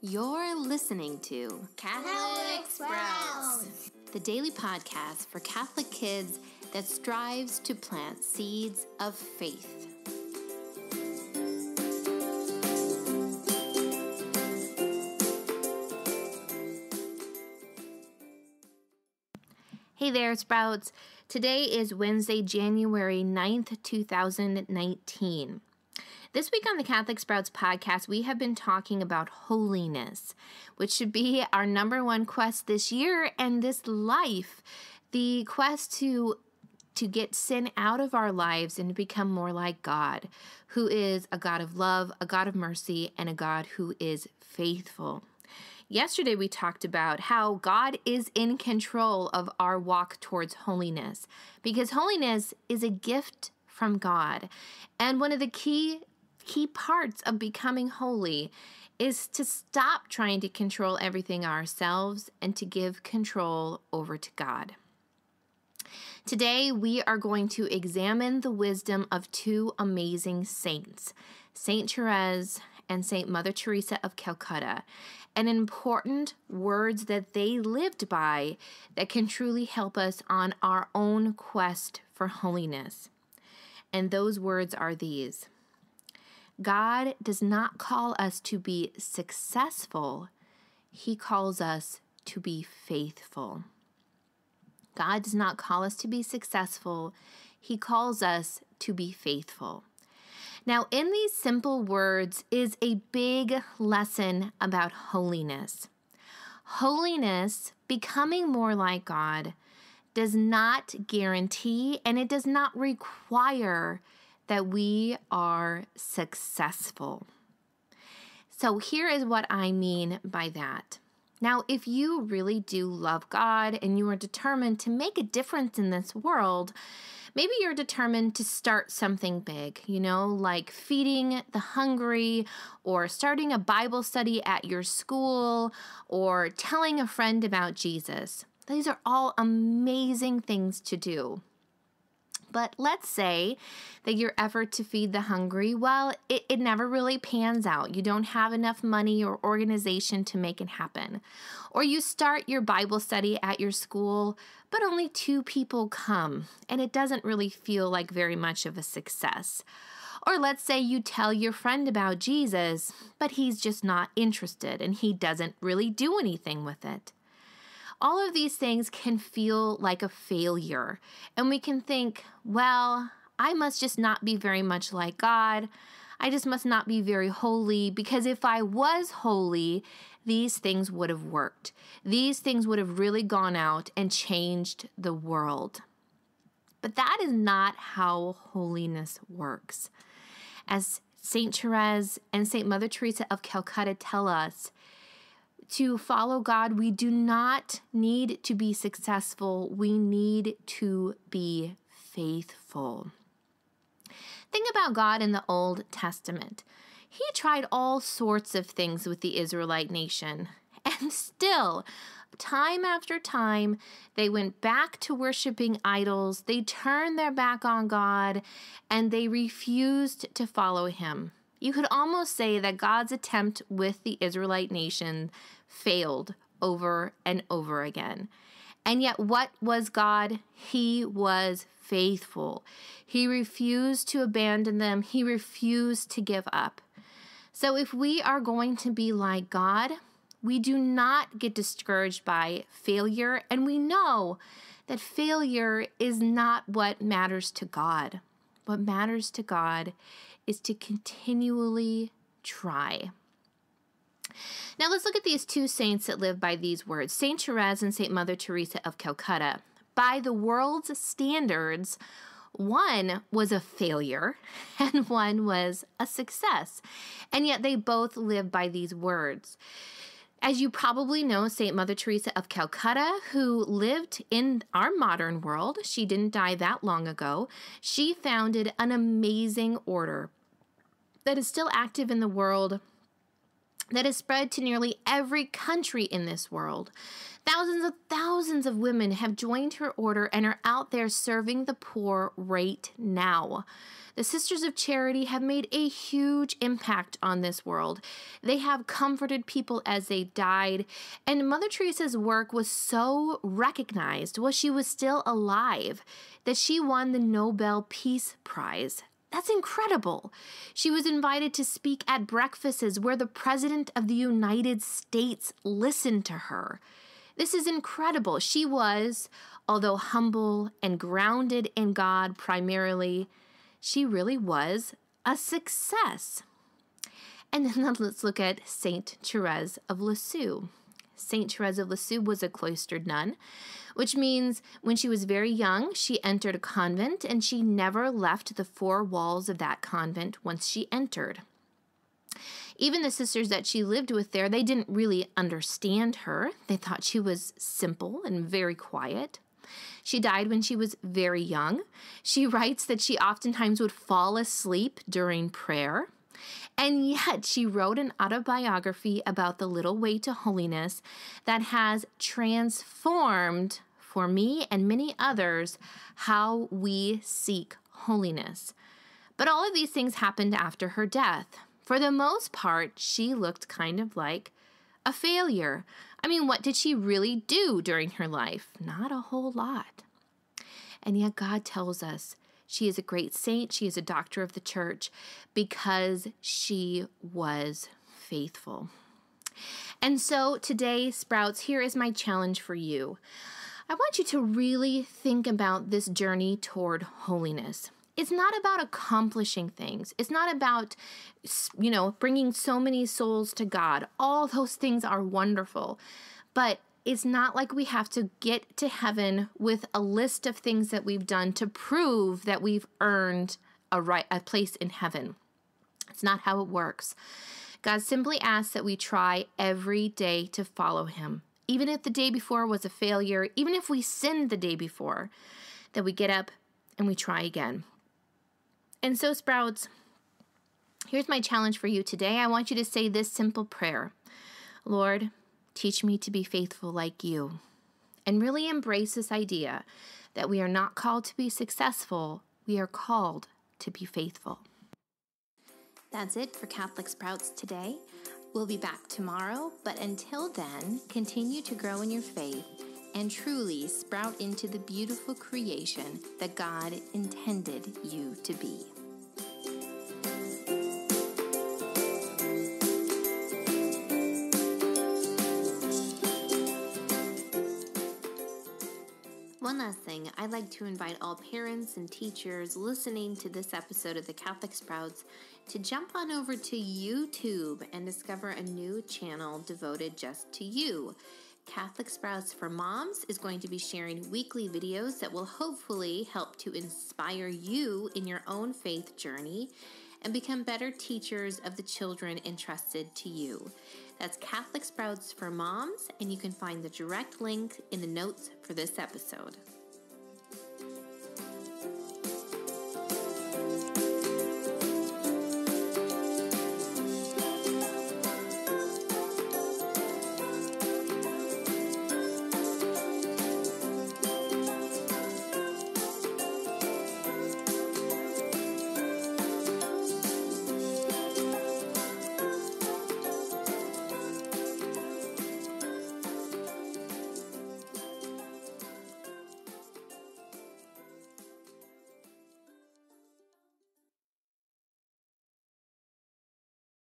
You're listening to Catholic Sprouts, the daily podcast for Catholic kids that strives to plant seeds of faith. Hey there, Sprouts. Today is Wednesday, January 9th, 2019. This week on the Catholic Sprouts podcast, we have been talking about holiness, which should be our number one quest this year and this life. The quest to to get sin out of our lives and to become more like God, who is a God of love, a God of mercy, and a God who is faithful. Yesterday, we talked about how God is in control of our walk towards holiness because holiness is a gift from God. And one of the key key parts of becoming holy is to stop trying to control everything ourselves and to give control over to God. Today, we are going to examine the wisdom of two amazing saints, Saint Therese and Saint Mother Teresa of Calcutta, and important words that they lived by that can truly help us on our own quest for holiness. And those words are these God does not call us to be successful, He calls us to be faithful. God does not call us to be successful, He calls us to be faithful. Now, in these simple words is a big lesson about holiness. Holiness, becoming more like God, does not guarantee and it does not require that we are successful. So, here is what I mean by that. Now, if you really do love God and you are determined to make a difference in this world, maybe you're determined to start something big, you know, like feeding the hungry or starting a Bible study at your school or telling a friend about Jesus. These are all amazing things to do. But let's say that your effort to feed the hungry, well, it, it never really pans out. You don't have enough money or organization to make it happen. Or you start your Bible study at your school, but only two people come, and it doesn't really feel like very much of a success. Or let's say you tell your friend about Jesus, but he's just not interested and he doesn't really do anything with it all of these things can feel like a failure. And we can think, well, I must just not be very much like God. I just must not be very holy because if I was holy, these things would have worked. These things would have really gone out and changed the world. But that is not how holiness works. As St. Therese and St. Mother Teresa of Calcutta tell us, to follow God, we do not need to be successful. We need to be faithful. Think about God in the Old Testament. He tried all sorts of things with the Israelite nation, and still, time after time, they went back to worshiping idols, they turned their back on God, and they refused to follow Him. You could almost say that God's attempt with the Israelite nation failed over and over again. And yet, what was God? He was faithful. He refused to abandon them, He refused to give up. So, if we are going to be like God, we do not get discouraged by failure, and we know that failure is not what matters to God. What matters to God is to continually try. Now let's look at these two saints that live by these words Saint Therese and Saint Mother Teresa of Calcutta. By the world's standards, one was a failure and one was a success. And yet they both live by these words. As you probably know, St. Mother Teresa of Calcutta, who lived in our modern world, she didn't die that long ago, she founded an amazing order that is still active in the world that has spread to nearly every country in this world. Thousands of thousands of women have joined her order and are out there serving the poor right now. The Sisters of Charity have made a huge impact on this world. They have comforted people as they died, and Mother Teresa's work was so recognized while she was still alive that she won the Nobel Peace Prize. That's incredible. She was invited to speak at breakfasts where the President of the United States listened to her. This is incredible. She was, although humble and grounded in God primarily, she really was a success. And then let's look at Saint Therese of Lisieux. Saint Therese of Lisieux was a cloistered nun, which means when she was very young, she entered a convent and she never left the four walls of that convent once she entered. Even the sisters that she lived with there, they didn't really understand her. They thought she was simple and very quiet. She died when she was very young. She writes that she oftentimes would fall asleep during prayer. And yet, she wrote an autobiography about the little way to holiness that has transformed, for me and many others, how we seek holiness. But all of these things happened after her death. For the most part, she looked kind of like a failure. I mean, what did she really do during her life? Not a whole lot. And yet, God tells us she is a great saint, she is a doctor of the church because she was faithful. And so, today, Sprouts, here is my challenge for you. I want you to really think about this journey toward holiness it's not about accomplishing things. It's not about, you know, bringing so many souls to God. All those things are wonderful. But it's not like we have to get to heaven with a list of things that we've done to prove that we've earned a right a place in heaven. It's not how it works. God simply asks that we try every day to follow him. Even if the day before was a failure, even if we sinned the day before, that we get up and we try again. And so, Sprouts, here's my challenge for you today. I want you to say this simple prayer Lord, teach me to be faithful like you. And really embrace this idea that we are not called to be successful, we are called to be faithful. That's it for Catholic Sprouts today. We'll be back tomorrow, but until then, continue to grow in your faith and truly sprout into the beautiful creation that God intended you to be. I'd like to invite all parents and teachers listening to this episode of the Catholic Sprouts to jump on over to YouTube and discover a new channel devoted just to you. Catholic Sprouts for Moms is going to be sharing weekly videos that will hopefully help to inspire you in your own faith journey and become better teachers of the children entrusted to you. That's Catholic Sprouts for Moms, and you can find the direct link in the notes for this episode.